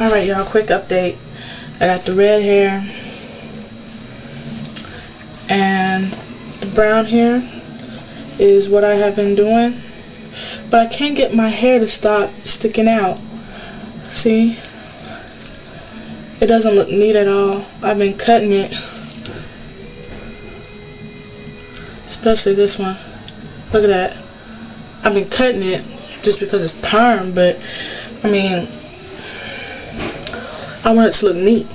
Alright y'all, quick update. I got the red hair and the brown hair is what I have been doing. But I can't get my hair to stop sticking out. See? It doesn't look neat at all. I've been cutting it. Especially this one. Look at that. I've been cutting it just because it's perm, but I mean, I want it to look neat.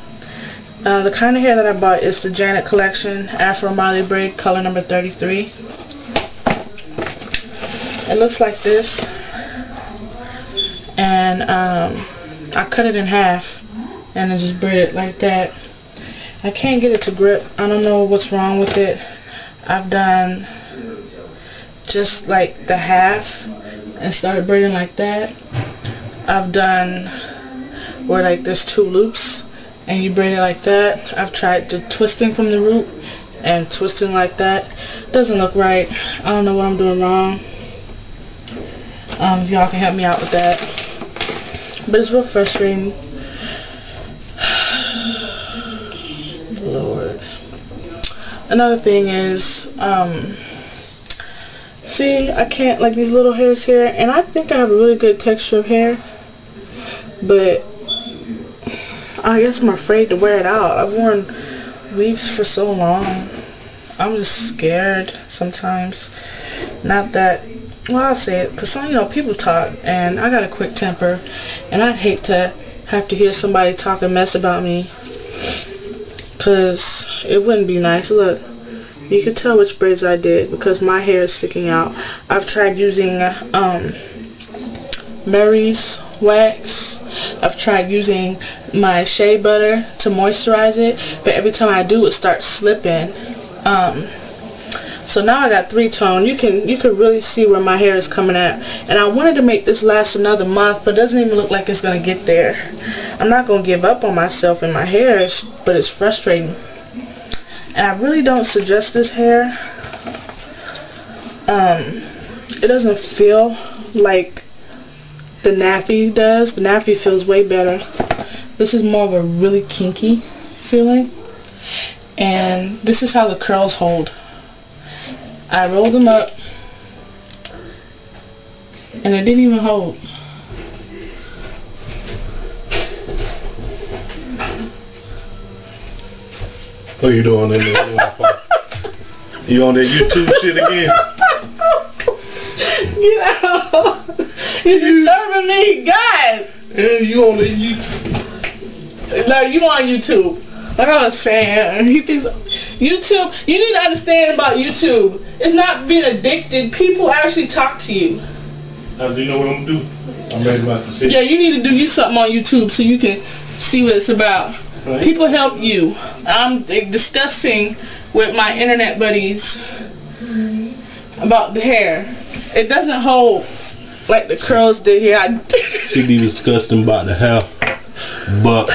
Uh, the kind of hair that I bought is the Janet Collection Afro Marley Braid, color number 33. It looks like this. And um, I cut it in half and then just braid it like that. I can't get it to grip. I don't know what's wrong with it. I've done just like the half and started braiding like that. I've done where like there's two loops and you braid it like that. I've tried to twisting from the root and twisting like that. Doesn't look right. I don't know what I'm doing wrong. Um, y'all can help me out with that. But it's real frustrating. Lord. Another thing is, um, see, I can't, like these little hairs here, and I think I have a really good texture of hair, but I guess I'm afraid to wear it out. I've worn weaves for so long. I'm just scared sometimes. Not that, well, I'll say it, because, you know, people talk, and I got a quick temper, and I'd hate to have to hear somebody talk a mess about me, because it wouldn't be nice. Look, you can tell which braids I did, because my hair is sticking out. I've tried using, um, Murray's wax. I've tried using my shea butter to moisturize it, but every time I do, it starts slipping. Um, so now I got three tone. You can you can really see where my hair is coming at. And I wanted to make this last another month, but it doesn't even look like it's gonna get there. I'm not gonna give up on myself and my hair, but it's frustrating. And I really don't suggest this hair. Um, it doesn't feel like the nappy does. The nappy feels way better. This is more of a really kinky feeling. And this is how the curls hold. I rolled them up and it didn't even hold. What are you doing in there? you on that YouTube shit again? Get out! You're disturbing me, guys! And you on the YouTube? No, you on YouTube. Like I was saying, he thinks YouTube. You need to understand about YouTube. It's not being addicted. People actually talk to you. Now, do you know what I'm gonna do? I'm ready about to. Yeah, you need to do you something on YouTube so you can see what it's about. Right. People help you. I'm discussing with my internet buddies about the hair. It doesn't hold like the curls did here. I She be disgusting about the hair, but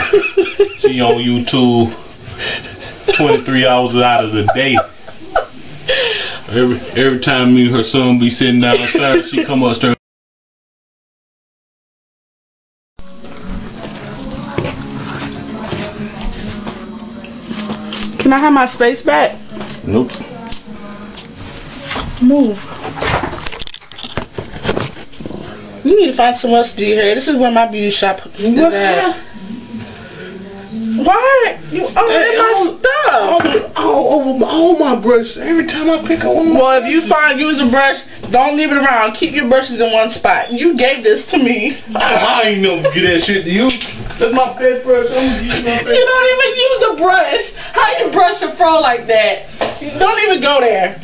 she on YouTube 23 hours out of the day. Every every time me and her son be sitting downstairs, she come upstairs. Can I have my space back? Nope. Move. You need to find somewhere else to do your hair. This is where my beauty shop is What? at. Why? You oh, Hey, oh, oh, oh, my all- stuff. All, all over all my brushes. Every time I pick up one. Well, if you find use a brush, don't leave it around. Keep your brushes in one spot. You gave this to me. I, I ain't never get that shit to you. That's my pet brush. I'm gonna use my You don't even use a brush. How you brush your fro like that? You don't even go there.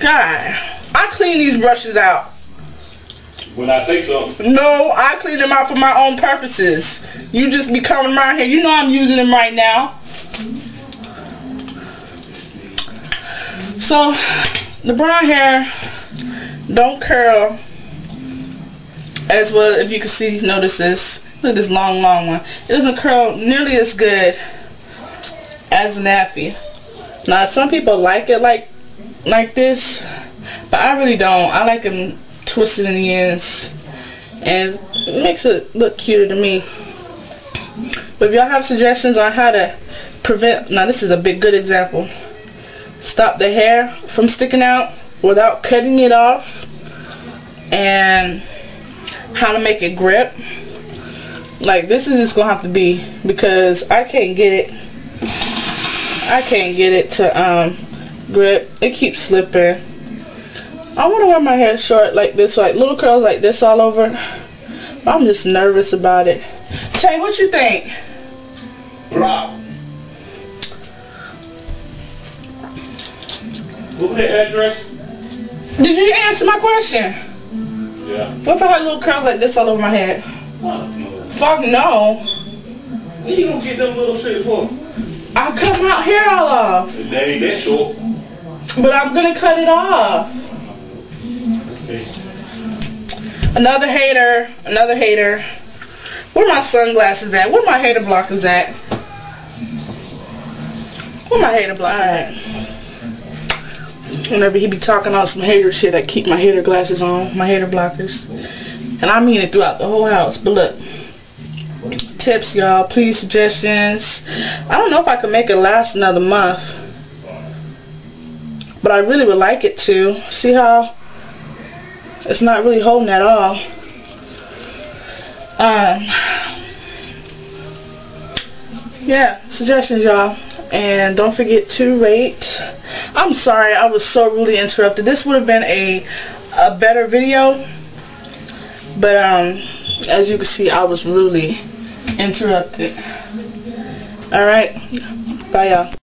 God, I clean these brushes out. When I say something, No, I clean them out for my own purposes. You just be coming around here. You know I'm using them right now. So, the brown hair don't curl as well. If you can see, notice this. Look at this long, long one. It doesn't curl nearly as good as nappy. Now, some people like it like like this, but I really don't. I like them twisted in the ends. and it makes it look cuter to me. But if y'all have suggestions on how to prevent, now this is a big good example. Stop the hair from sticking out without cutting it off and how to make it grip. Like this is just gonna have to be because I can't get it. I can't get it to um grip. It keeps slipping. I want to wear my hair short like this, like little curls like this all over. But I'm just nervous about it. Tay, what you think? Rob. What was the address? Did you answer my question? Yeah. What if I had little curls like this all over my head? Fuck no. Fuck no. What you gonna get them little shit for? I'll cut my hair all off. They ain't that short. But I'm gonna cut it off. Another hater, another hater. Where my sunglasses at? Where my hater blockers at? Where my hater blockers at? Whenever he be talking on some hater shit, I keep my hater glasses on, my hater blockers. And I mean it throughout the whole house. But look, tips, y'all. Please, suggestions. I don't know if I can make it last another month. But I really would like it to. See how it's not really holding at all. Um, yeah, suggestions, y'all. And don't forget to rate. I'm sorry, I was so rudely interrupted. This would have been a a better video, but um, as you can see, I was rudely interrupted. All right, bye, y'all.